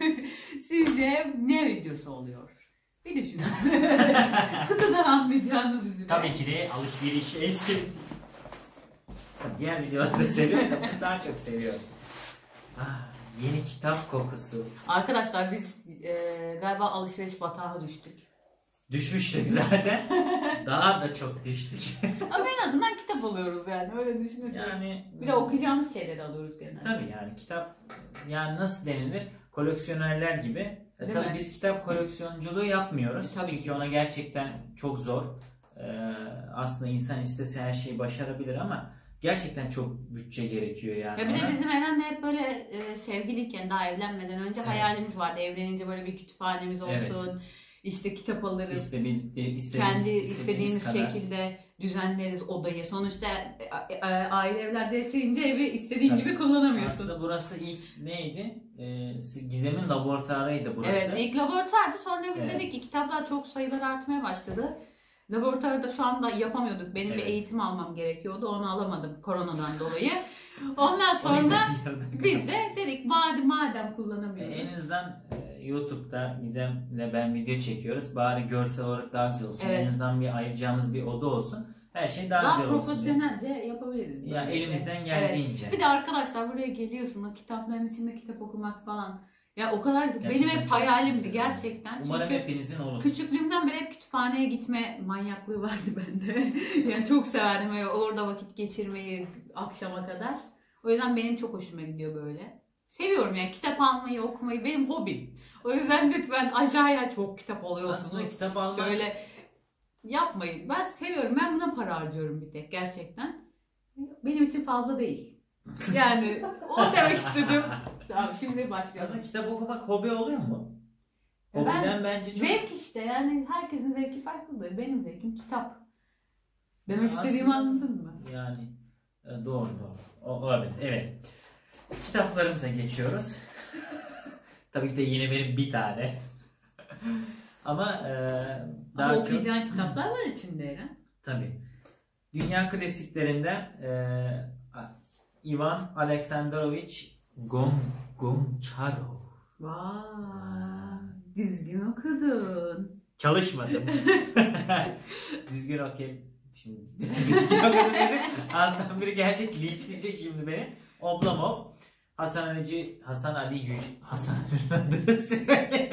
Sizce ne videosu oluyor? Bir düşünün. Kutudan anlayacağınız üzere. Tabii ki de alışveriş en sevdiğim. Diğer videoları da seviyorum da bunu daha çok seviyorum. Ah, yeni kitap kokusu. Arkadaşlar biz e, galiba alışveriş batağına düştük. Düşmüştük zaten. daha da çok düştük. Ama en azından kitap alıyoruz yani öyle düşünürsek. yani Bir de okuyacağımız şeyleri alıyoruz genelde. Tabii yani kitap yani nasıl denilir? Koleksiyonerler gibi. E, tabii mi? biz kitap koleksiyonculuğu yapmıyoruz. E, tabii Çünkü ki. ona gerçekten çok zor. Ee, aslında insan istese her şeyi başarabilir ama gerçekten çok bütçe gerekiyor yani. Ya bir de bizim Eren'le hep böyle e, sevgiliyken daha evlenmeden önce Evet. hayalimiz vardı. Evlenince böyle bir kütüphanemiz olsun. işte kitap alırız. İstediğimiz- istediğimiz- kendi istediğimiz istediğimiz kadar. şekilde düzenleriz odayı. Sonuçta e, e, aile evlerde yaşayınca evi istediğin Tabii. gibi kullanamıyorsun. Aslında burası ilk neydi? Ee, Gizem'in laboratuvarıydı burası. Evet ilk laboratuvardı sonra biz Evet. dedik ki kitaplar çok sayıları artmaya başladı. Laboratuvarda şu anda yapamıyorduk. Benim bir Evet. eğitim almam gerekiyordu. Onu alamadım koronadan dolayı. Ondan sonra biz de dedik madem madem kullanamıyoruz. En azından e, YouTube'da Gizem'le ben video çekiyoruz. Bari görsel olarak daha güzel olsun. Evet. En azından bir ayıracağımız bir oda olsun. Her şey daha, Daha güzel olsun. profesyonelce yapabiliriz. Ya böylece. elimizden Evet. geldiğince. Bir de arkadaşlar buraya geliyorsun o kitapların içinde kitap okumak falan. Ya o kadar benim Gerçekten hep çok hayalimdi gerçekten. Umarım Çünkü hepinizin olur. küçüklüğümden beri hep kütüphaneye gitme manyaklığı vardı bende. yani çok severdim öyle orada vakit geçirmeyi akşama kadar. O yüzden benim çok hoşuma gidiyor böyle. Seviyorum yani kitap almayı, okumayı benim hobim. O yüzden lütfen aşağıya çok kitap alıyorsunuz. Aslında kitap almak Şöyle yapmayın. Ben seviyorum. Ben buna para harcıyorum bir tek gerçekten. Benim için fazla değil. Yani o demek istedim. Tamam şimdi başlayalım. aslında kitap okumak hobi oluyor mu? Ya ben- bence çok Zevk işte yani herkesin zevki farklıdır. Benim zevkim kitap. Demek Aslında- istediğimi anladın mı? yani e, doğru doğru. O, olabilir. Evet. Kitaplarımıza geçiyoruz. Tabii ki de yine benim bir tane. Ama e, daha Ama çok okuyacağın kitaplar var içinde Eren. Tabii. Dünya klasiklerinden e, Ivan Alexandrovich Gon Goncharov. Vay. Düzgün okudun. Çalışmadım. Düzgün okuyayım. Şimdi düzgün okudum dedim. Alttan biri gelecek linçleyecek şimdi beni. Oblomov. Hasan Ali Hasan Ali Yüce Hasan adını söyle.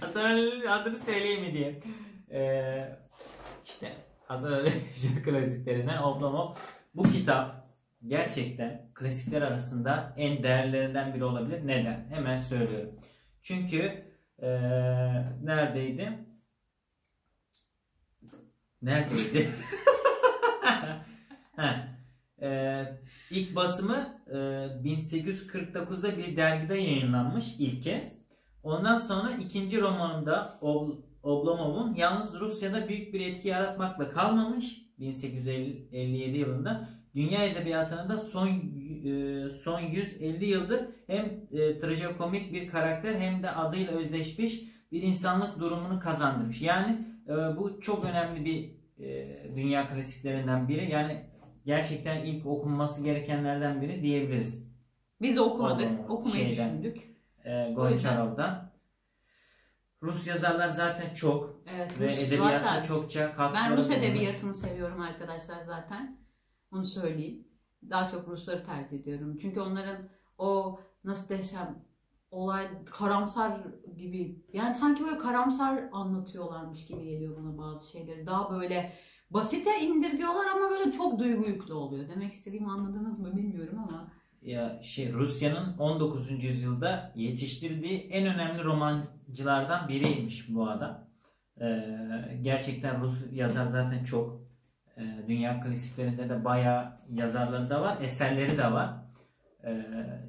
Hasan Ali'nin adını söyleyeyim mi diye. Ee, işte Hasan Ali Yüce klasiklerinden Oblomov. Bu kitap gerçekten klasikler arasında en değerlerinden biri olabilir. Neden? Hemen söylüyorum. Çünkü ee, neredeydi? Neredeydi? Heh. Ee, ilk basımı e, 1849'da bir dergide yayınlanmış ilk kez. Ondan sonra ikinci romanında Ob- Oblomov'un yalnız Rusya'da büyük bir etki yaratmakla kalmamış 1857 yılında dünya edebiyatının da son e, son 150 yıldır hem e, trajikomik bir karakter hem de adıyla özdeşmiş bir insanlık durumunu kazandırmış. Yani e, bu çok önemli bir e, dünya klasiklerinden biri. Yani gerçekten ilk okunması gerekenlerden biri diyebiliriz. Biz de okumadık. Oblomov, Okumayı şeyden. düşündük. E, Gonçarov'dan. Rus yazarlar zaten çok Evet. ve Rus edebiyatta zaten- çokça katkıları Ben Rus edebiyatını seviyorum arkadaşlar zaten. Onu söyleyeyim. Daha çok Rusları tercih ediyorum. Çünkü onların o nasıl desem olay karamsar gibi yani sanki böyle karamsar anlatıyorlarmış gibi geliyor bana bazı şeyleri. Daha böyle basite indirgiyorlar ama böyle çok duygu yüklü oluyor. Demek istediğimi anladınız mı bilmiyorum ama ya şey Rusya'nın 19. yüzyılda yetiştirdiği en önemli romancılardan biriymiş bu adam. Ee, gerçekten Rus yazar zaten çok. Ee, dünya klasiklerinde de bayağı yazarları da var, eserleri de var. Ee,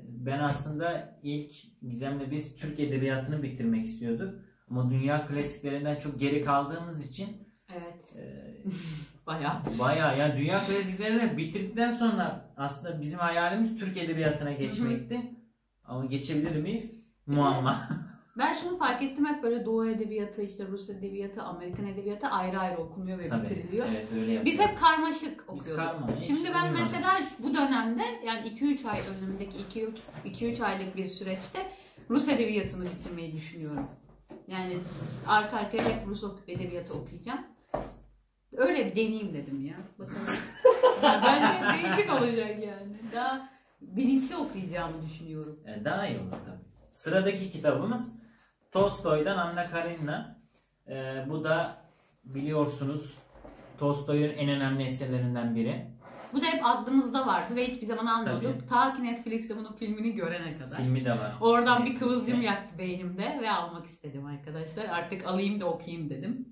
ben aslında ilk Gizem'le biz Türk edebiyatını bitirmek istiyorduk. Ama dünya klasiklerinden çok geri kaldığımız için evet e, bayağı. Bayağı ya dünya klasiklerini bitirdikten sonra aslında bizim hayalimiz Türk edebiyatına geçmekti. Ama geçebilir miyiz? Muamma. Ben şunu fark ettim hep böyle Doğu edebiyatı, işte Rus edebiyatı, Amerikan edebiyatı ayrı ayrı okunuyor ve Tabii. bitiriliyor. Evet öyle Biz hep karmaşık Biz okuyorduk. karma, Şimdi ben mesela bu dönemde yani 2-3 ay önümündeki 2-3 2-3 aylık bir süreçte Rus edebiyatını bitirmeyi düşünüyorum. Yani arka arkaya hep Rus edebiyatı okuyacağım. Öyle bir deneyeyim dedim ya. Bakalım. Bence değişik olacak yani. Daha bilinçli okuyacağımı düşünüyorum. E, daha iyi olur tabii. Sıradaki kitabımız Tolstoy'dan Anna Karenina. E, bu da biliyorsunuz Tolstoy'un en önemli eserlerinden biri. Bu da hep aklımızda vardı ve hiçbir zaman almıyorduk. Tabii. Ta ki Netflix'te bunun filmini görene kadar. Filmi de var. Oradan bir Netflix'te. kıvılcım yaktı beynimde ve almak istedim arkadaşlar. Artık alayım da okuyayım dedim.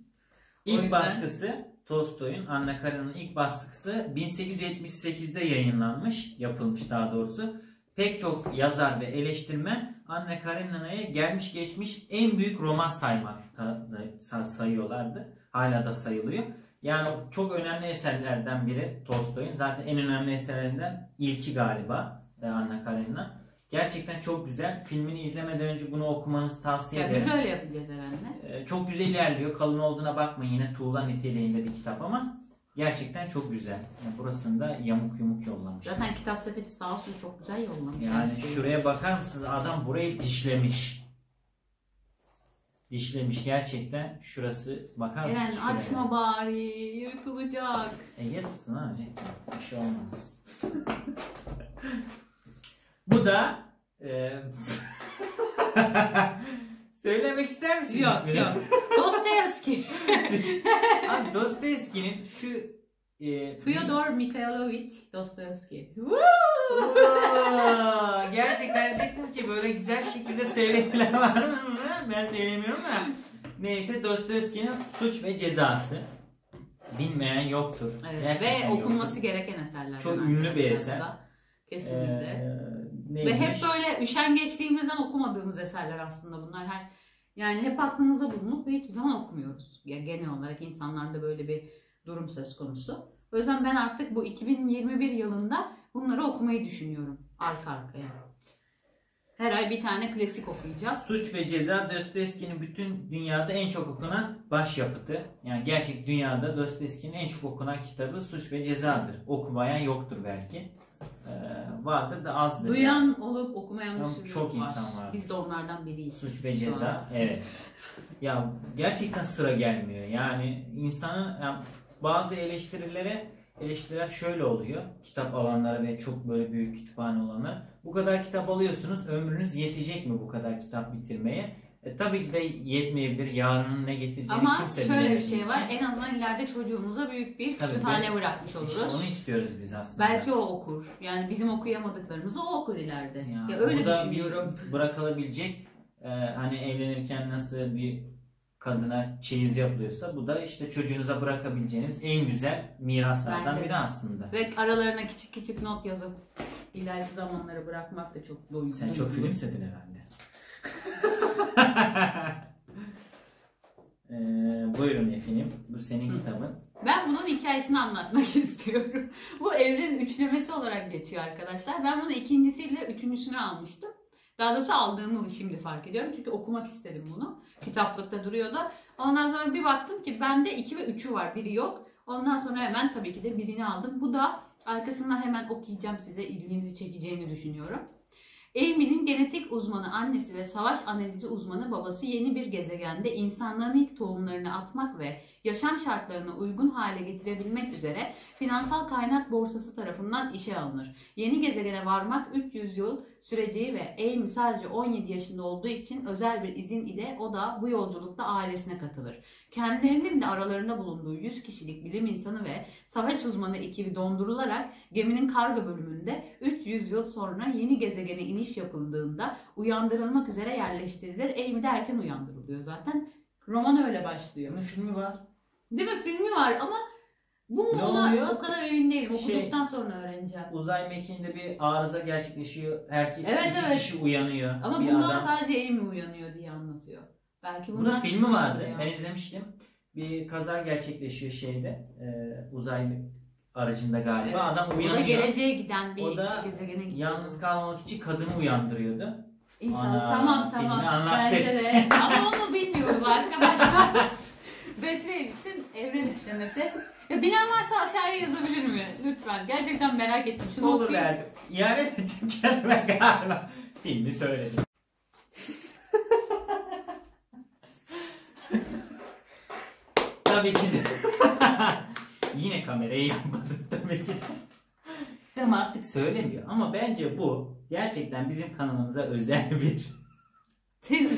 İlk yüzden- baskısı Tolstoy'un Anna Karenina'nın ilk baskısı 1878'de yayınlanmış, yapılmış daha doğrusu. Pek çok yazar ve eleştirmen Anna Karenina'yı gelmiş geçmiş en büyük roman saymakta sa- sayıyorlardı. Hala da sayılıyor. Yani çok önemli eserlerden biri Tolstoy'un. Zaten en önemli eserlerinden ilki galiba e, Anna Karenina. Gerçekten çok güzel. Filmini izlemeden önce bunu okumanızı tavsiye Ya ederim. biz öyle yapacağız herhalde. Ee, Çok güzel ilerliyor. Kalın olduğuna bakmayın yine tuğla niteliğinde bir kitap ama gerçekten çok güzel. Yani burasını da yamuk yumuk yollamış. Zaten kitap sepeti sağ olsun çok güzel yollamış. Yani her şuraya bakar mısınız? Adam burayı dişlemiş. Dişlemiş gerçekten. Şurası bakar mısınız? Eren açma bari yırtılacak. E yırtsın ha. Bir şey olmaz. Bu da e, söylemek ister misiniz? Yok ismini? yok. Dostoyevski. Abi Dostoyevski'nin şu e, Fyodor Mikhailovich Dostoyevski. Gerçekten diyecektim ki böyle güzel şekilde söylemeler var mı? Ben söylemiyorum da. Neyse Dostoyevski'nin Suç ve Cezası. Bilmeyen yoktur. Evet, Gerçekten ve okunması yoktur. gereken eserlerden. Çok ünlü bir eser. Kesinlikle. Ee, Ve neymiş? hep böyle üşengeçliğimizden okumadığımız eserler aslında bunlar. Her yani hep aklımızda bulunup ve hiçbir zaman okumuyoruz. Ya genel olarak insanlarda böyle bir durum söz konusu. O yüzden ben artık bu 2021 yılında bunları okumayı düşünüyorum arka arkaya. Her ay bir tane klasik okuyacağım. Suç ve Ceza Dostoyevski'nin bütün dünyada en çok okunan başyapıtı. Yani gerçek dünyada Dostoyevski'nin en çok okunan kitabı Suç ve Ceza'dır. Okumayan yoktur belki. Ee, vardır da azdır. Duyan olup okumayan sürü çok var. insan var. Biz de onlardan biriyiz. Suç ve Ceza. Evet. Ya gerçekten sıra gelmiyor. Yani insanın yani bazı eleştirilere eleştiriler şöyle oluyor. Kitap alanlara ve çok böyle büyük kütüphane olanlar. Bu kadar kitap alıyorsunuz. Ömrünüz yetecek mi bu kadar kitap bitirmeye? E, tabii ki de yetmeyebilir. Yarının ne getireceğini Ama kimse şöyle bir şey var. En azından ileride çocuğumuza büyük bir Tabii, kütüphane bırakmış oluruz. İşte onu istiyoruz biz aslında. Belki o okur. Yani bizim okuyamadıklarımızı o okur ileride. Ya, Ya, öyle düşünüyorum. Bir bırakılabilecek e, hani evlenirken nasıl bir kadına çeyiz yapılıyorsa bu da işte çocuğunuza bırakabileceğiniz en güzel miraslardan Bence biri aslında. Ve aralarına küçük küçük not yazıp ileriki zamanları bırakmak da çok doyucu. Sen çok film izledin herhalde. Ee, buyurun efendim. Bu senin kitabın. Ben bunun hikayesini anlatmak istiyorum. Bu evrenin üçlemesi olarak geçiyor arkadaşlar. Ben bunu ikincisiyle üçüncüsünü almıştım. Daha doğrusu aldığımı şimdi fark ediyorum. Çünkü okumak istedim bunu. Kitaplıkta duruyordu. Ondan sonra bir baktım ki bende 2 ve 3'ü var. Biri yok. Ondan sonra hemen tabii ki de birini aldım. Bu da arkasından hemen okuyacağım size. ilginizi çekeceğini düşünüyorum. Amy'nin genetik uzmanı annesi ve savaş analizi uzmanı babası yeni bir gezegende insanlığın ilk tohumlarını atmak ve yaşam şartlarına uygun hale getirebilmek üzere finansal kaynak borsası tarafından işe alınır. Yeni gezegene varmak 300 yıl süreceği ve Amy sadece 17 yaşında olduğu için özel bir izin ile o da bu yolculukta ailesine katılır. Kendilerinin de aralarında bulunduğu 100 kişilik bilim insanı ve savaş uzmanı ekibi dondurularak geminin kargo bölümünde 300 yıl sonra yeni gezegene iniş yapıldığında uyandırılmak üzere yerleştirilir. Amy de erken uyandırılıyor zaten. Roman öyle başlıyor. Bunun filmi var. Değil mi? Filmi var ama bu mu Ne ona oluyor? o kadar emin değilim. Şey- Okuduktan sonra öğreneceğim. Uzay mekiğinde bir arıza gerçekleşiyor. Herkes Evet, iki evet. kişi uyanıyor. Ama bir bunda adam. sadece Amy uyanıyor diye anlatıyor. Belki Bunun bundan filmi çıkmıştır vardı. ya. Ben izlemiştim. Bir kaza gerçekleşiyor şeyde. E, uzay aracında galiba. Evet. Adam O da uyanıyor. geleceğe giden bir O da gezegene gidiyor. Yalnız kalmamak için kadını uyandırıyordu. İnşallah. Ana, tamam filmi tamam. anlattık. Bence de. Ama onu bilmiyorum arkadaşlar. Betreyevit'in evren üçlemesi. Ya bilen varsa aşağıya yazabilir mi? Lütfen. Gerçekten merak ettim. Şunu Olur okuyayım. verdim. İhanet ettim kendime galiba. Filmi söyledim. tabii ki de. Yine kamerayı yapmadım tabii ki de. Sam artık söylemiyor ama bence bu gerçekten bizim kanalımıza özel bir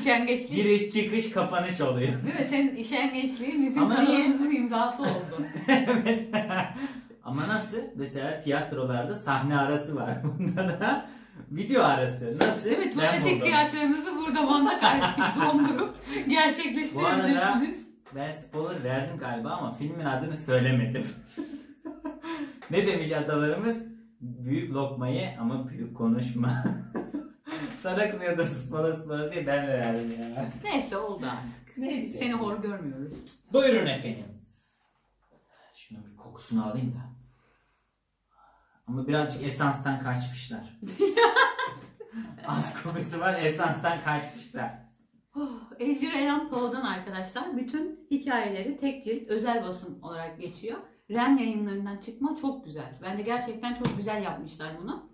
senin üşengeçliğin, giriş çıkış kapanış oluyor. değil mi? Senin üşengeçliğin bizim Ama niye? kanalımızın imzası oldu. evet. Ama nasıl? Mesela tiyatrolarda sahne arası var. Bunda da video arası. Nasıl? Değil mi? Tuvalet ihtiyaçlarınızı burada bana karşı dondurup Bu arada gerçekleştirebilirsiniz. ben spoiler verdim galiba ama filmin adını söylemedim. ne demiş atalarımız? Büyük lokmayı ama büyük konuşma. Sana kızıyordu spoiler spoiler diye ben verdim ya. Neyse oldu artık. Neyse. Seni hor görmüyoruz. Buyurun efendim. Şunun bir kokusunu alayım da. Ama birazcık esanstan kaçmışlar. Az kokusu var esanstan kaçmışlar. Ezgi Reyhan Poe'dan arkadaşlar bütün hikayeleri tek cilt özel basım olarak geçiyor. Ren yayınlarından çıkma çok güzel. Bence gerçekten çok güzel yapmışlar bunu.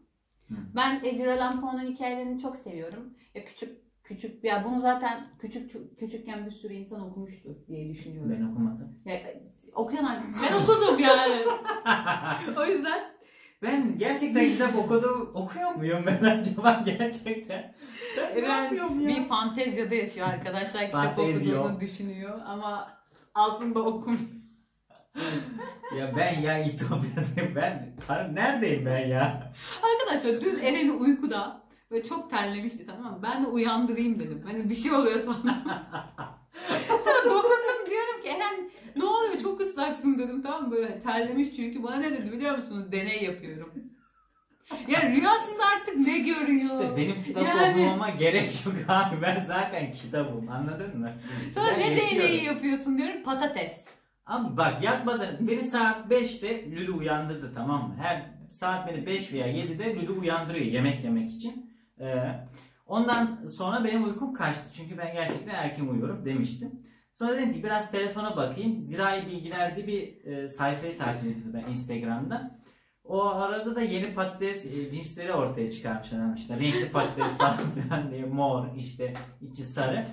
Hı. Ben Ezgi Reyhan Poe'nun hikayelerini çok seviyorum. Ya küçük küçük ya bunu zaten küçük küçükken bir sürü insan okumuştur diye düşünüyorum. Ben okumadım. Ya, okuyan ben okudum yani. o yüzden Ben gerçekten kitap okudu, okuyor muyum ben acaba gerçekten? Ben yapıyorum ya? bir fantezyada yaşıyor arkadaşlar kitap okuduğunu düşünüyor ama aslında okumuyor. Ya ben ya İtopya'dayım ben. Neredeyim ben ya? Arkadaşlar dün Eren'i uykuda ve çok terlemişti tamam mı? Ben de uyandırayım dedim. Hani bir şey oluyor sandım. Sonra dokundum diyorum ki Eren ne oluyor çok ıslaksın dedim tamam mı? Böyle terlemiş çünkü bana ne dedi biliyor musunuz? Deney yapıyorum. Ya rüyasında artık ne görüyor? İşte benim kitap Yani- okumama gerek yok abi. Ben zaten kitabım anladın mı? Sonra Ben ne yaşıyorum. deneyi yapıyorsun diyorum patates. Abi bak yatmadan beni saat 5'te Lülü uyandırdı tamam mı? Her saat beni 5 veya 7'de Lülü uyandırıyor yemek yemek için. Ee, ondan sonra benim uykum kaçtı. Çünkü ben gerçekten erken uyuyorum demiştim. Sonra dedim ki biraz telefona bakayım. Zirai Bilgiler diye bir e, sayfayı takip ettim ben Instagram'da. O arada da yeni patates e, cinsleri ortaya çıkarmışlar. İşte renkli patates falan filan diye mor işte içi sarı.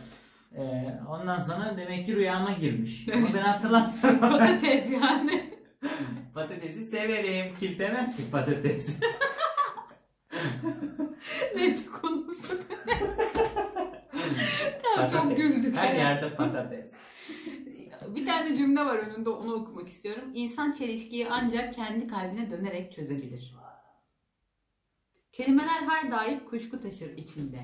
Ee, ondan sonra demek ki rüyama girmiş. Ama ben hatırlamıyorum. Patates yani. Patatesi severim. Kim sevmez ki patates? Neyse konusu. tamam çok güldük. Her yerde patates. Bir tane cümle var önünde onu okumak istiyorum. İnsan çelişkiyi ancak kendi kalbine dönerek çözebilir. Kelimeler her daim kuşku taşır içinde.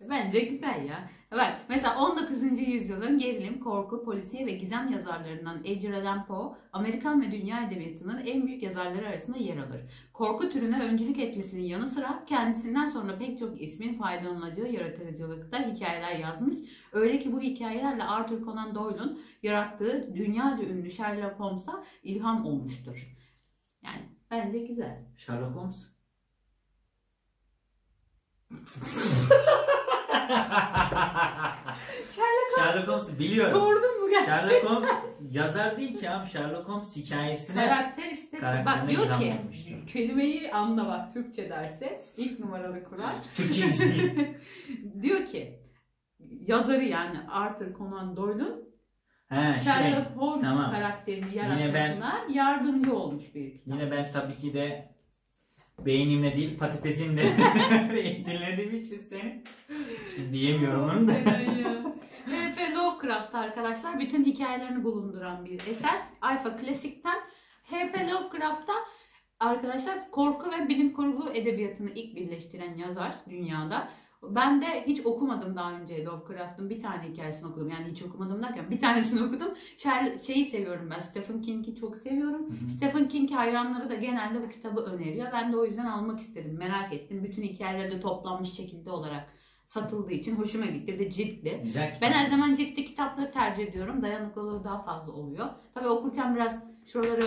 Bence güzel ya. Bak mesela 19. yüzyılın gerilim, korku, polisiye ve gizem yazarlarından Edgar Allan Poe, Amerikan ve dünya edebiyatının en büyük yazarları arasında yer alır. Korku türüne öncülük etmesinin yanı sıra kendisinden sonra pek çok ismin faydalanacağı yaratıcılıkta hikayeler yazmış. Öyle ki bu hikayelerle Arthur Conan Doyle'un yarattığı dünyaca ünlü Sherlock Holmes'a ilham olmuştur. Yani bence güzel. Sherlock Holmes. Sherlock Sherlock Holmes'u biliyorum. Sordun mu gerçekten? Sherlock Holmes yazar değil ki abi. Sherlock Holmes hikayesine Karakter işte. Bak diyor ki olmuştur. kelimeyi anla bak Türkçe derse ilk numaralı kural. Türkçe ismi. diyor ki yazarı yani Arthur Conan Doyle'un He şey. Sherlock Holmes tamam. karakterini Yine ben- yaratmasına yardımcı olmuş bir kitap. Yine ben tabii ki de beynimle değil patatesimle dinlediğim için seni şimdi diyemiyorum onu da. H.P. Lovecraft arkadaşlar bütün hikayelerini bulunduran bir eser. Alpha Classic'ten H.P. Lovecraft'ta arkadaşlar korku ve bilim kurgu edebiyatını ilk birleştiren yazar dünyada. Ben de hiç okumadım daha önce Lovecraft'ın bir tane hikayesini okudum. Yani hiç okumadım derken bir tanesini okudum. Sher- şeyi seviyorum ben. Stephen King'i çok seviyorum. Hı hı. Stephen King hayranları da genelde bu kitabı öneriyor. Ben de o yüzden almak istedim. Merak ettim. Bütün hikayeleri de toplanmış şekilde olarak satıldığı için hoşuma gitti. Bir de ciltli. Güzel kitap. Ben her zaman ciddi kitapları tercih ediyorum. Dayanıklılığı daha fazla oluyor. Tabii okurken biraz şuraları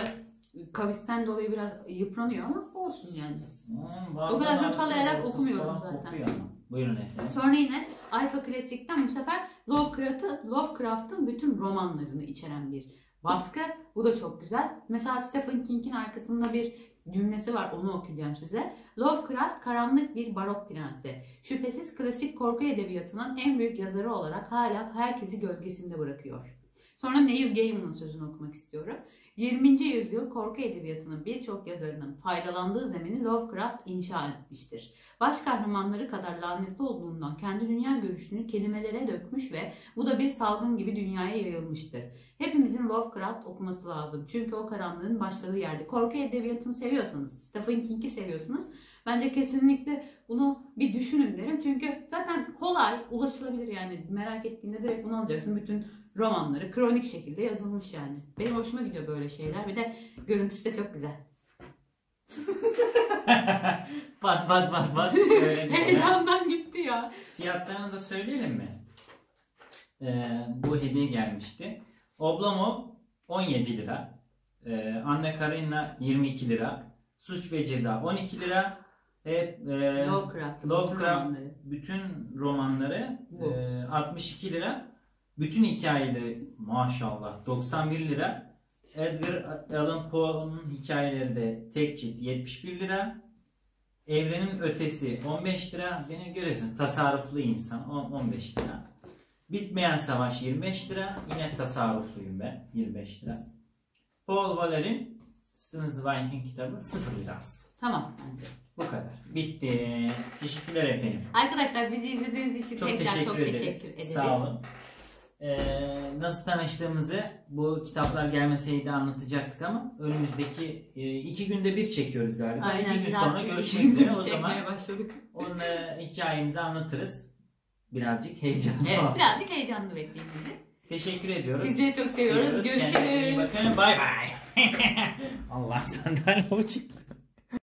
kavisten dolayı biraz yıpranıyor ama olsun yani. Hmm, O kadar arası hırpalayarak okumuyorum zaten. kopuyor ama. Buyurun efendim. Sonra yine Alpha Classic'ten bu sefer Lovecraft'ın Lovecraft'ın bütün romanlarını içeren bir baskı. Bu da çok güzel. Mesela Stephen King'in arkasında bir cümlesi var onu okuyacağım size. Lovecraft karanlık bir barok prensi. Şüphesiz klasik korku edebiyatının en büyük yazarı olarak hala herkesi gölgesinde bırakıyor. Sonra Neil Gaiman'ın sözünü okumak istiyorum. 20. yüzyıl korku edebiyatının birçok yazarının faydalandığı zemini Lovecraft inşa etmiştir. Baş kahramanları kadar lanetli olduğundan kendi dünya görüşünü kelimelere dökmüş ve bu da bir salgın gibi dünyaya yayılmıştır. Hepimizin Lovecraft okuması lazım. Çünkü o karanlığın başladığı yerde. Korku edebiyatını seviyorsanız, Stephen King'i seviyorsanız bence kesinlikle bunu bir düşünün derim. Çünkü zaten kolay, ulaşılabilir yani. Merak ettiğinde direkt bunu alacaksın. Bütün romanları kronik şekilde yazılmış yani. Benim hoşuma gidiyor böyle şeyler. Bir de görüntüsü de çok güzel. pat pat. Öyle değil. Heyecandan gitti ya. Fiyatlarını da söyleyelim mi? Ee, bu hediye gelmişti. Oblomov 17 lira. Ee, Anne Karenina 22 lira. Suç ve Ceza 12 lira. Hep e, Lovecraft. Lovecraft romanları. bütün romanları e, 62 lira. Bütün hikayeleri maşallah 91 lira. Edgar Allan Poe'nun hikayeleri de tek cilt 71 lira. Evrenin Ötesi 15 lira. Beni görüyorsun tasarruflu insan on- 15 lira. Bitmeyen Savaş 25 lira. Yine tasarrufluyum ben 25 lira. Paul Valery'in Stephen Zweig'in kitabı 0 lirası. Tamam bence. Bu kadar. Bitti. Teşekkürler efendim. Arkadaşlar bizi izlediğiniz için Çok tekrar teşekkür, çok ederiz. teşekkür ederiz. Sağ olun. Ee, nasıl tanıştığımızı bu kitaplar gelmeseydi anlatacaktık ama önümüzdeki e, iki günde bir çekiyoruz galiba. iki gün sonra görüşmek üzere. O zaman başladık. onun e, hikayemizi anlatırız. Birazcık heyecanlı. Evet olsun. birazcık heyecanlı bekleyin bizi. Teşekkür ediyoruz. Sizleri çok seviyoruz. Kendinize iyi Görüşürüz. bakın. Bay bay. Allah sandalye uçuktu.